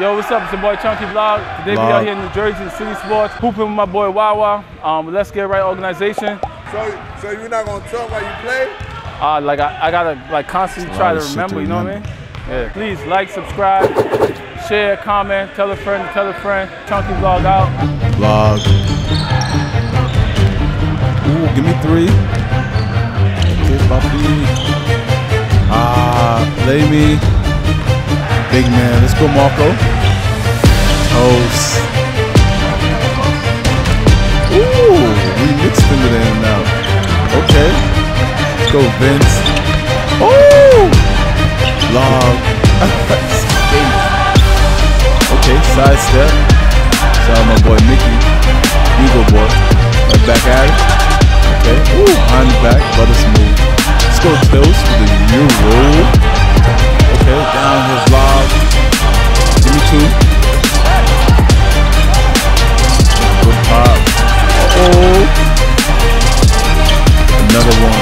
Yo, what's up? It's your boy Chunky Vlog. Today we out here in New Jersey, the City Sports, hooping with my boy Wawa. Um, Let's Get Right organization. So, so you're not gonna talk while you play? Uh, like I, I gotta like constantly try to remember, you know what I mean? Yeah. Please like, subscribe, share, comment, tell a friend, tell a friend. Chunky Vlog out. Vlog. Ooh, give me three. Okay, Bobby. Ah, play me. Big man. Let's go, Marco. Toast. Ooh, we mixed into there now. Okay. Let's go, Vince. Oh! Log. okay, side step. Shout out my boy Mickey. Eagle boy. Right back at it. Okay. Ooh, behind the back. Butter smooth. Let's go, Tills with the Euro. Okay, down his vlog. Give me two. Good pop. Oh. Another one.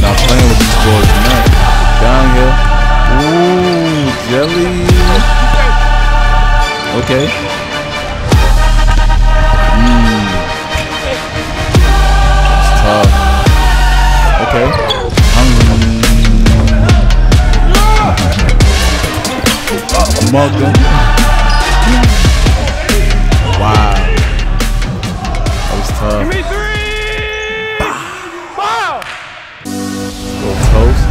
Not playing with these boys tonight. Down here. Ooh, jelly. Okay. Mugger. Wow. That was tough. Give me three! Wow! Little toast.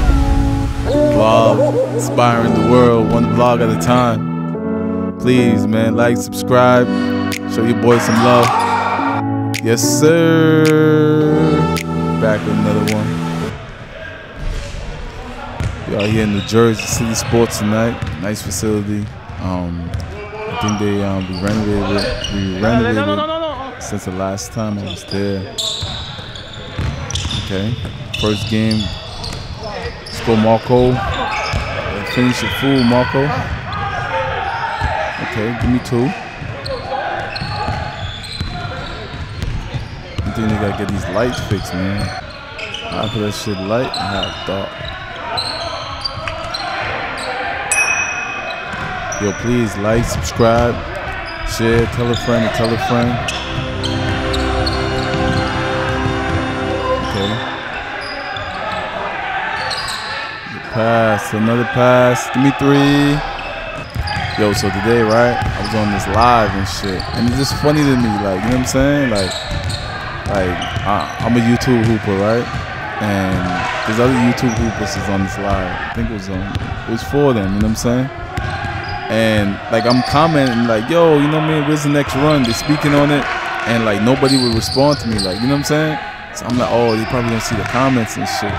Vlog. Inspiring the world, one vlog at a time. Please, man, like, subscribe. Show your boy some love. Yes, sir. Back with another one. We out here in New Jersey City Sports tonight. Nice facility. Um, I think they um, we renovated it. We renovated No, no, no, no, no. since the last time I was there. Okay, first game. Let's go, Marco. Finish it full, Marco. Okay, give me two. I think they gotta get these lights fixed, man. Put that shit light, I have thought. Yo, please like, subscribe, share, tell a friend, and tell a friend. Okay. The pass, another pass. Give me three. Yo, so today, right? I was on this live and shit, and it's just funny to me, like you know what I'm saying, like, like I, I'm a YouTube hooper, right? And there's other YouTube hoopers is on this live. I think it was on. It was for them. You know what I'm saying? And like I'm commenting like, yo, you know what I mean? Where's the next run? They're speaking on it, and like nobody would respond to me, like, you know what I'm saying? So I'm like, oh, you probably don't see the comments and shit.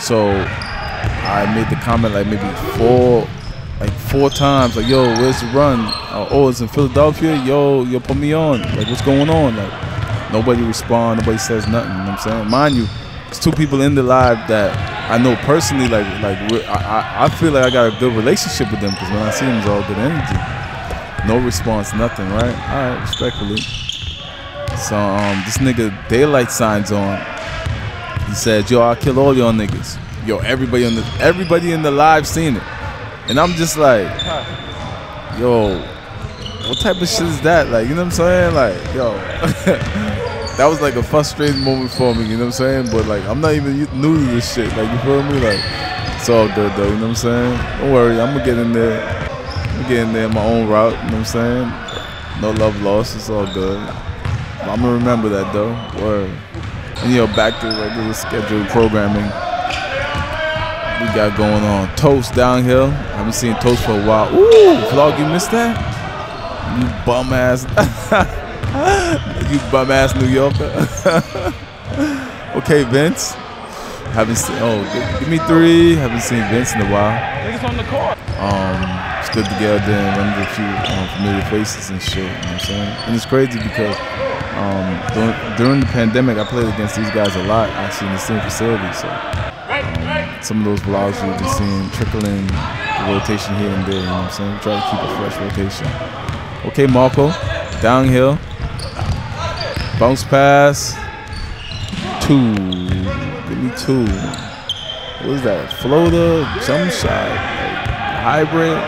So I made the comment like maybe four, like four times, like, yo, where's the run? Uh, oh, it's in Philadelphia. Yo, yo, put me on. Like, what's going on? Like, nobody respond. Nobody says nothing. You know what I'm saying? Mind you, there's two people in the live that I know personally, like like I, I feel like I got a good relationship with them because when I see them, it's all good energy. No response, nothing, right? All right, respectfully. So um, this nigga daylight signs on. He said, "Yo, I'll kill all y'all niggas." Yo, everybody on the everybody in the live seen it, and I'm just like, yo, what type of shit is that? Like, you know what I'm saying? Like, yo. that was like a frustrating moment for me, you know what I'm saying? But like I'm not even new to this shit. Like you feel me? Like it's all good though, you know what I'm saying? Don't worry, I'm gonna get in there. I'm gonna get in there my own route, you know what I'm saying? No love lost, it's all good. I'm gonna remember that though. Word. And you know, back to regular scheduled programming. We got going on. Toast downhill. I haven't seen Toast for a while. Ooh, vlog, you missed that? You bum ass. you bum ass New Yorker. okay, Vince. Haven't seen. Oh, give me three. Haven't seen Vince in a while. Niggas on the court. Um, it's good to get out there and run into a few um, familiar faces and shit. You know what I'm saying? And it's crazy because um, during, during the pandemic, I played against these guys a lot, actually in the same facility. So um, some of those vlogs you'll be seeing trickling the rotation here and there. You know what I'm saying? Try to keep a fresh rotation. Okay, Marco, downhill. Bounce pass. Two. Give me two. What is that? Floater, jump shot. Like, hybrid.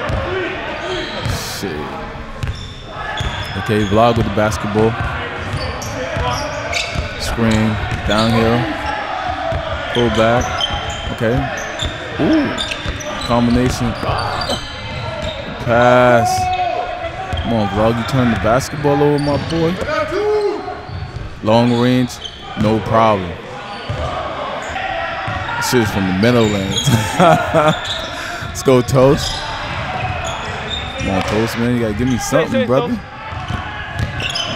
Shit. Okay, vlog with the basketball. Screen, downhill, pull back. Okay. Ooh, combination. Pass. Come on, vlog. You turn the basketball over, my boy. Long range, no problem. This is from the Meadowlands. Let's go, Toast. Come on, Toast, man. You gotta give me something, brother.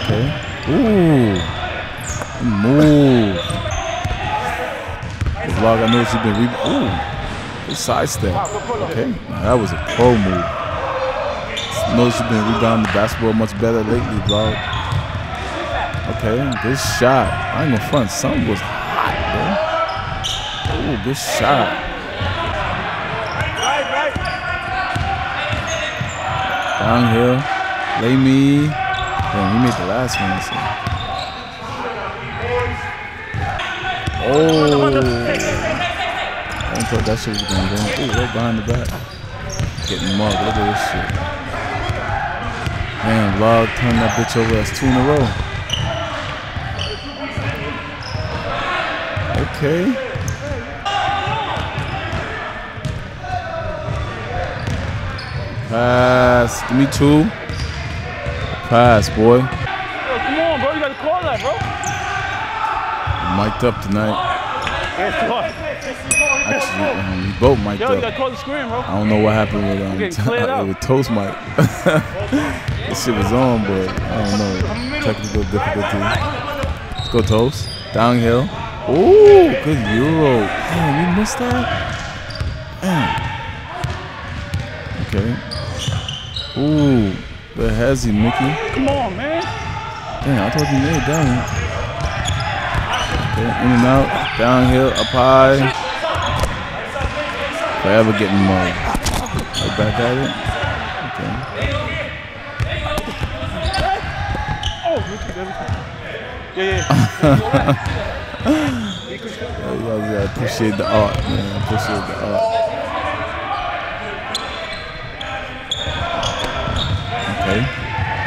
Okay. Ooh. Move. Vlog, I know you've been re- Ooh. Good sidestep. Okay. Now, that was a pro move. Notice you've been rebounding the basketball much better lately, vlog. Okay, good shot. I ain't gonna front. Something was hot, bro. Ooh, good shot. Downhill. Lay me. Damn, we made the last one. So. Oh. I thought that shit was gonna go. Ooh, right behind the back. Getting mugged. Look at this shit. Man, Log turned that bitch over. That's two in a row. Okay. Pass. Give me two. Pass, boy. Yo, come on, bro. You gotta call that, bro. Mic'd up tonight. Actually, um, we both mic'd Yo, you up. gotta call the screen, bro. I don't know what happened with um, with Toast Mic. this shit was on, but I don't know. Technical difficulty. Let's go Toast. Downhill. Ooh, good Euro. Damn, you missed that? Damn. Okay. Ooh, good hezzy, Mickey. Come on, man. Damn, I thought you made that one. Okay, in and out, downhill, up high. Forever getting mugged. Right back at it. Okay. Oh, yeah, yeah. Yeah, you guys gotta appreciate the art, man. Appreciate the art. Okay.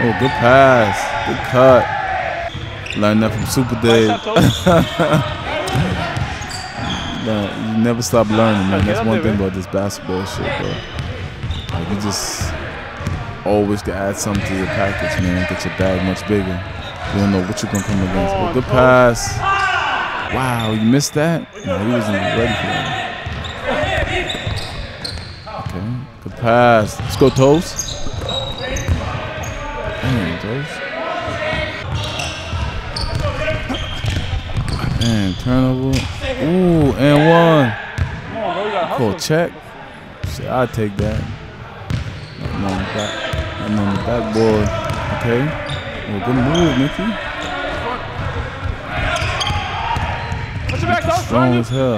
Oh, good pass. Good cut. Learned that from Super Dave. Nah, you never stop learning, man. That's one thing about this basketball shit, bro. Like you just always can add something to your package, man. Get your bag much bigger. You don't know what you're gonna come against. But good pass. Wow, you missed that? No, he wasn't ready for that. Okay, good pass. Let's go, Toast. Damn, Toast. Man, turnover. Ooh, and one. Cool, check. I'll take that. Nothing on the back. Nothing on the backboard. Okay. Well, good move, Mickey. Put your back, Toast. Strong as hell.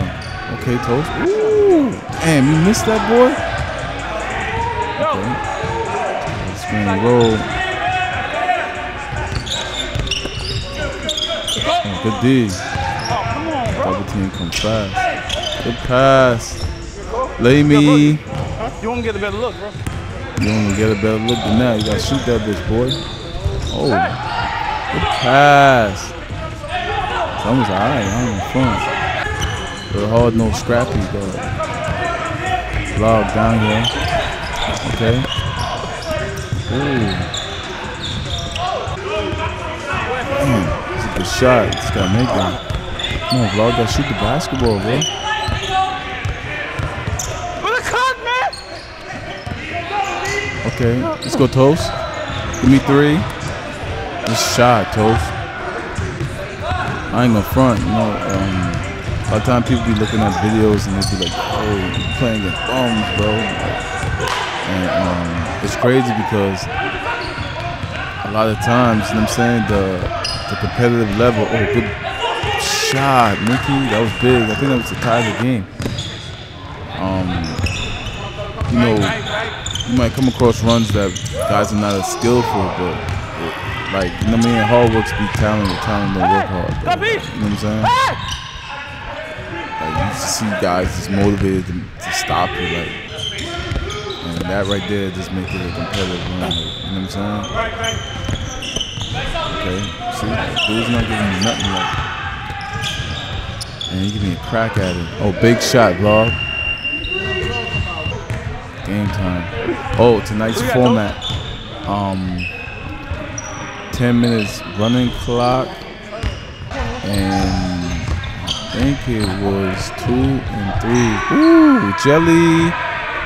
Okay, Toast. Ooh. Damn, you missed that, boy? Okay. Screen and roll. Oh, good D. Come on, bro. Double team come fast. Good pass. Lay me. You wanna get a better look, bro. You don't even get a better look than that. You gotta shoot that bitch, boy. Oh, good pass. It's almost alright. I'm in front. But hard, no scrappy though. Log down here. Okay. Ooh. Damn, it's a good shot. Just gotta make that. On, vlog. Gotta shoot the basketball, bro. Okay, let's go Toast. Give me three. Good shot, Toast. I ain't gonna front, you know. Um, lot of time people be looking at videos and they be like, "Oh, you playing against bums, bro." And um, it's crazy because a lot of times, you know what I'm saying, the the competitive level. Oh, good shot, Mickey. That was big. I think that was the tie of the game. Um, you know, you might come across runs that guys are not as skillful, but like you know what I mean, hard work beats talent, talent don't work hard. Bro. You know what I'm saying? Like see guys just motivated to, to stop you, like, and that right there just makes it a competitive run. You know what I'm saying? Okay. See, dude's not giving me nothing like. And he give me a crack at it. Oh, big shot, vlog. Game time. Oh, tonight's format. Um, 10 minutes running clock and think it was two and three. Ooh, jelly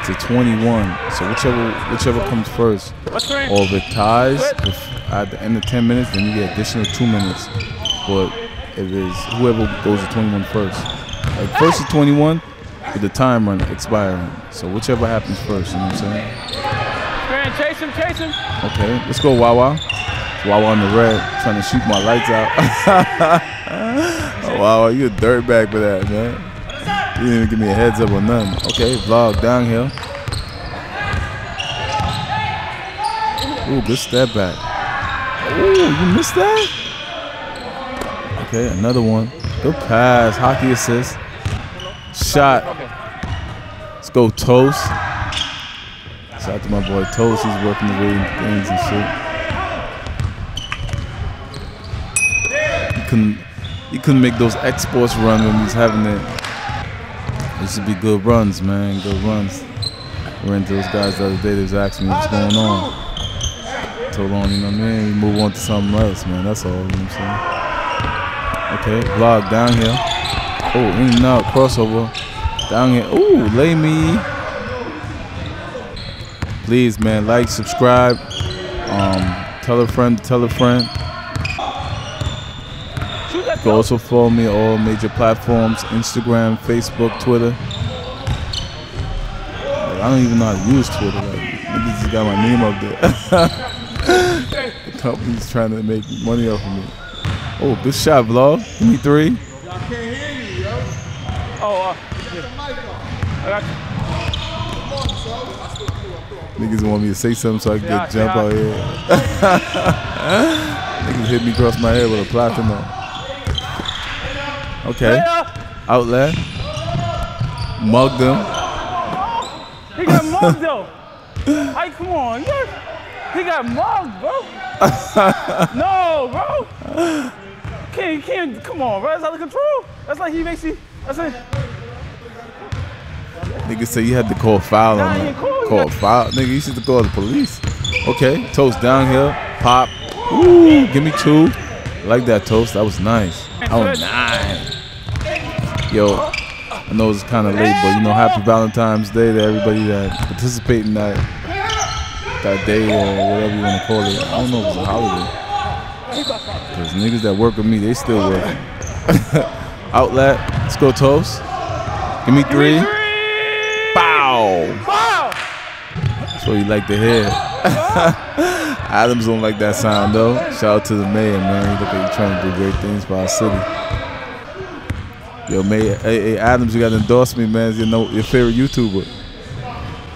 to 21. So whichever whichever comes first, or if it ties if at the end of 10 minutes, then you get additional two minutes. But if it's whoever goes to 21 first, like first to 21, with the time run expiring. So whichever happens first, you know what I'm saying? Man, chase him, chase him. Okay, let's go, Wawa. Wawa on the red, trying to shoot my lights out. Wawa, you a dirtbag for that, man. You didn't even give me a heads up or nothing. Okay, vlog downhill. Ooh, good step back. Ooh, you missed that? Okay, another one. Good pass, hockey assist. Shot. Let's go, Toast. Shout out to my boy Toast. He's working the way things and shit. He couldn't, he couldn't make those exports run when he was having it. It should be good runs, man. Good runs. We ran into those guys the other day. They was asking me what's going on. Told on, you know what I mean? We move on to something else, man. That's all. You know what I'm saying? Okay, vlog down here. Oh, in and out, crossover. Down here. Ooh, lay me. Please, man, like, subscribe. Um, tell a friend, tell a friend. You can also follow me on all major platforms Instagram, Facebook, Twitter. Like, I don't even know how to use Twitter. Like, niggas just got my name up there. the company's trying to make money off of me. Oh, good shot, vlog. Give me three. Y'all can't hear you, yo. Oh, uh, Put the mic on. I got you. Come on, so. I still do, I'm doing. Niggas want me to say something so I can Yeah, get jump yeah. out here. Niggas hit me across my head with a platinum. Okay, Yeah, uh, outlet. Mugged him. he got mugged though. Hey, come on, he got mugged, bro. no, bro. Can't, can't, come on, bro. That's out of control. That's like he makes you. That's like, Niggas said you had to call foul on you that. ain't cool. You Call foul. Nigga, you should have called the police. Okay, toast downhill. Pop. Ooh, give me two. Like that toast. That was nice. Oh, nine. Yo, I know it's kind of late, but you know, happy Valentine's Day to everybody that participate in that that day or whatever you want to call it. I don't know if it's a holiday. Because niggas that work with me, they still work. Outlet. Let's go toast. Give me three. Bow. Wow. That's what you like to hear. Adams don't like that sound though. Shout out to the mayor, man. He look like he trying to do great things for our city. Yo, Mayor, hey, Adams, you got to endorse me, man. You know your favorite YouTuber.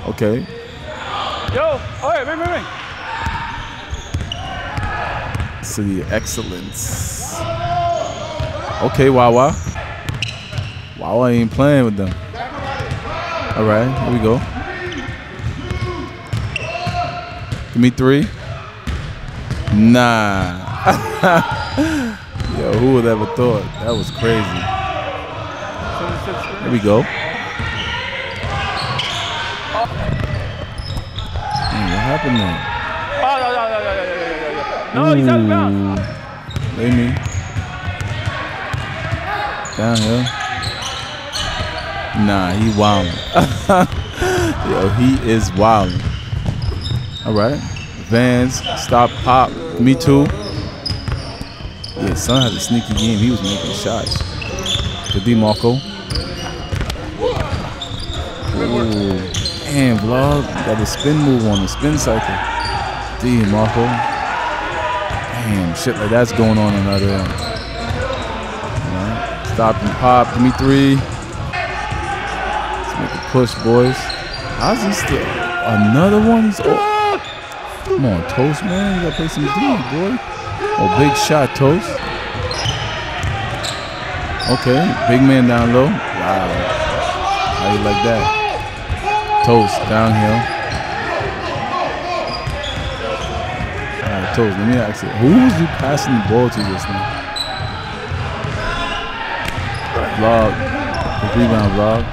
Okay. Yo, oh, all right, ring, ring, ring. City of Excellence. Okay, Wawa. Wawa ain't playing with them. All right, here we go. Give me three. Nah. Yo, who would ever thought? That was crazy. Here we go. What happened there? Oh, no, no, no, no, no, no, no, no. No, he's out of bounds. Lay me. Down here. Nah, he wildin'. Yo, he is wildin'. All right. Vans, stop, pop. Me too. Yeah, son had a sneaky game. He was making shots. To DeMarco. Damn, vlog. Got a spin move on the spin cycle. DeMarco. Damn, shit like that's going on in other uh, end. Alright, Stop and pop. Give me three. Let's make a push, boys. How's he still? Another one? Oh. Come on, Toast, man. You gotta play some D, boy. Oh, big shot, Toast. Okay, big man down low. Wow. How you like that? Toast downhill. Alright, Toast, let me ask you. Who was you passing the ball to this time? Vlog. The rebound vlog.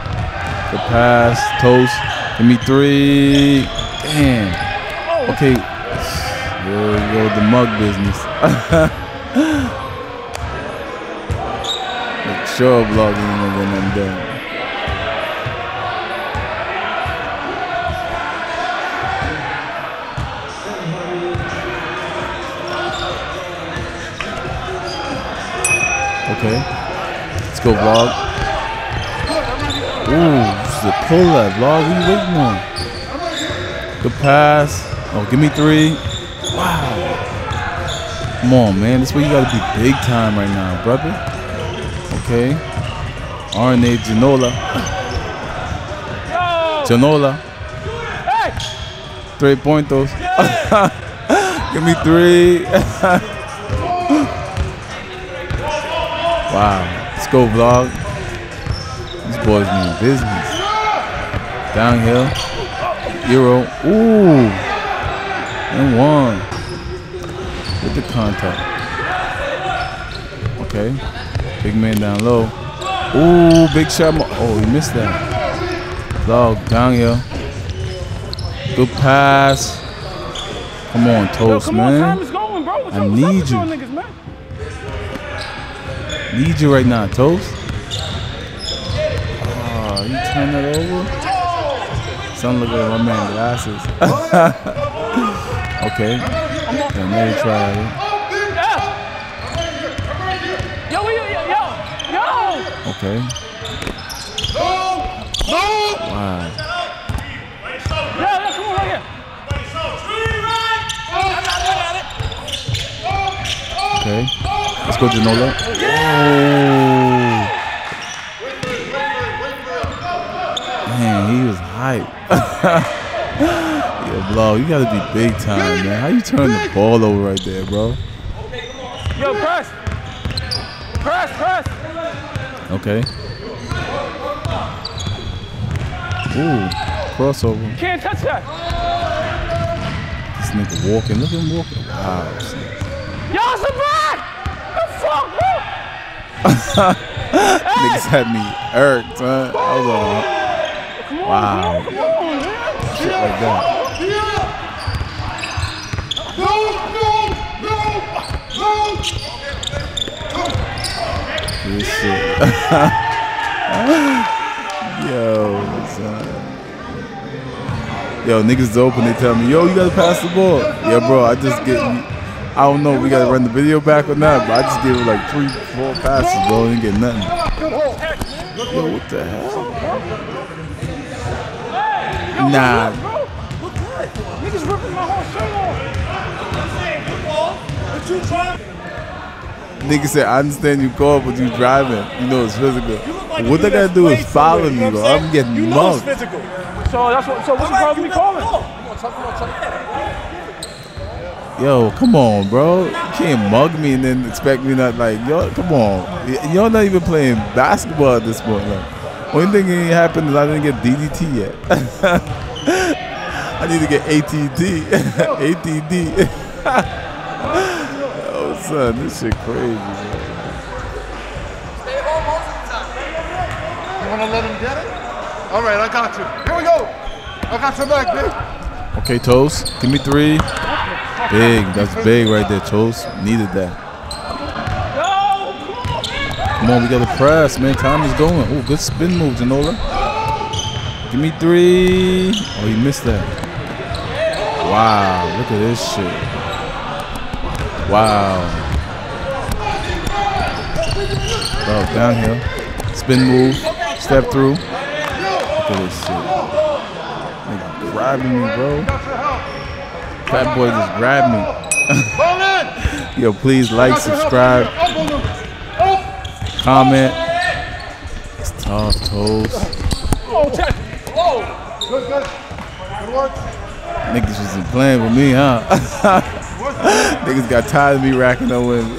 The pass. Toast. Give me three. Damn. Okay. There we go. The mug business. Make sure vlogging when I'm done. Okay. Let's go, vlog. Ooh, this is a pull that vlog. What are you waiting on? Good pass. Oh, give me three. Wow. Come on, man. This way you gotta be big time right now, brother. Okay. RNA Janola. Janola. Three pointos. Give me three. wow. Let's go, vlog. These boys mean business. Downhill. Euro. Ooh. And one. With the contact. Okay. Big man down low. Ooh, big shot. Oh, he missed that. Vlog downhill. Good pass. Come on, Yo, Toast, come on, time man. is going, bro. I up, what's up need you. Y'all niggas, man? Need you right now, Toast. Oh, you turn that over? Son look like my man glasses. okay. Yeah, maybe try it. Yo, yo, yo, yo! Yo! Okay. Wow. Yo, yo, come on, right here. Okay. Let's go, Janola. Oh. Man, he was hype. yeah, bro, you gotta be big time, man. How you turn the ball over right there, bro? Yo, press! Press, press! Okay. Ooh, crossover. Can't touch that! This nigga walking. Look at him walking. Wow. Yo, Sabak! Niggas had me irked? Hold on. Come on, Wow. man. Shit like that. Yo, son. Yo, niggas open, they tell me, yo, you gotta pass the ball. Yeah, bro, I just get, I don't know if we gotta run the video back or not, but I just gave it like three, four passes, bro, and didn't get nothing. Yo, what the hell? Nah, Bro, look good. Niggas ripping my whole shirt off. nigga said, I understand you called, but you driving. You know it's physical. what they gotta do is follow me, bro. I'm getting mugged. physical. So that's what. So what's the problem with me calling? Yo, come on, bro. You can't mug me and then expect me not like, yo, come on. Y- Y'all not even playing basketball at this point. Like, only thing that happened is I didn't get DDT yet. I need to get ATD. ATD. oh, son, this shit crazy, bro. You wanna let him get it? All right, I got you. Here we go. I got your back, big. Okay, Toast, give me three. Big, that's big right there, Toast. Needed that. Come on. We got to press, man. Time is going. Oh, good spin move, Janola. Give me three. Oh, you missed that. Wow, look at this shit. Wow. Oh, downhill. Spin move. Step through. Look at this shit. Nigga grabbing me, bro. Fat boy just grabbed me. Yo, please like, subscribe, comment. It's tough, toes. Niggas wasn't playing with me, huh? Niggas got tired of me racking no wins.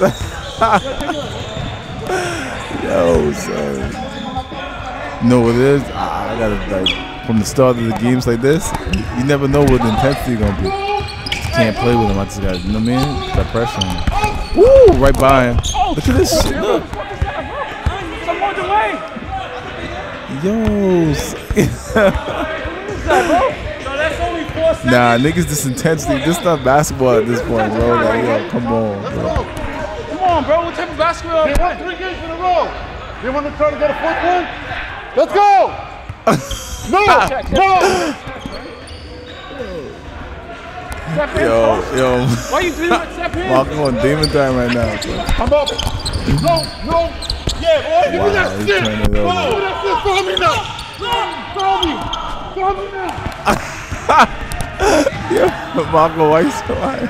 Yo, son. You know what it is? I gotta like from the start of the games like this. You, you never know what the intensity gonna be. Can't play with him. I just got, you know what I mean? That pressure on him. Woo! Right by him. Oh, Look at this shit. Look. the that, bro? Some more. Yo. s- What is that, bro? No, that's only four seconds. nah, niggas, this intensity. This not basketball at this point, bro. Like, yo, come on, bro. Come on, bro. What type of basketball? They won three games in a row. You want to try to get a fourth one? Let's go. no, no. Step in, Yo, bro. yo. Why you doing that? Step in. Marco on demon time right now. bro. I'm up. No, no. Yeah, boy, give Wow, me that shit. it Give me that shit. Throw me now. Throw me. Throw me now. Yo, Marco, why you so high?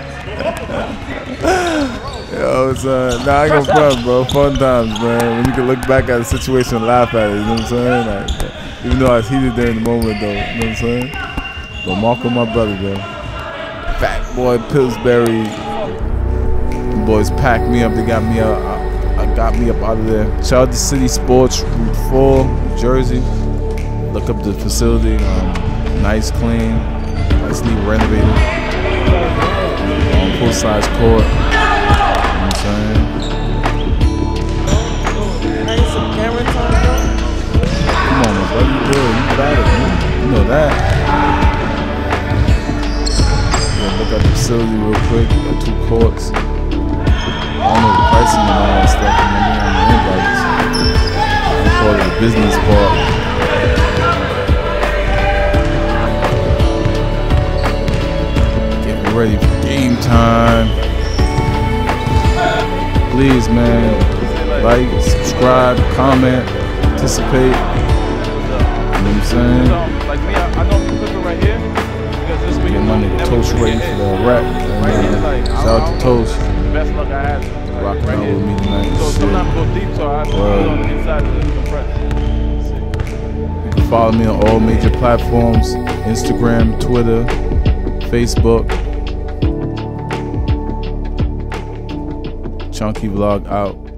Yo, son, uh, nah, I ain't gonna front, bro. Fun times, man. When you can look back at the situation and laugh at it, you know what I'm saying? Like, even though I was heated there in the moment, though, you know what I'm saying? But Marco, my brother, though. Fat boy Pillsbury. Them boys packed me up. They got me up. I, I got me up out of there. Shout out to City Sports, Route 4, New Jersey. Look up the facility. Um, nice, clean, nicely renovated. Um, full size court. You know I'm saying? Come on, my. You. You know that. At facility real quick. Got two courts. I don't know the pricing and all that stuff. Know I mean? The invites. I call it the business part. Getting ready for game time. Please, man, like, subscribe, comment, participate. You know what I'm saying? Like me, I, know I'm right here Get nigga never Toast ready for the rap. Here, uh, like, Shout out to Toast. Best luck I had. Rocking right out here. with me tonight. So sometimes go deep, so I have to on the inside of the press. You can follow me on all major platforms Instagram, Twitter, Facebook. Chunky Vlog out.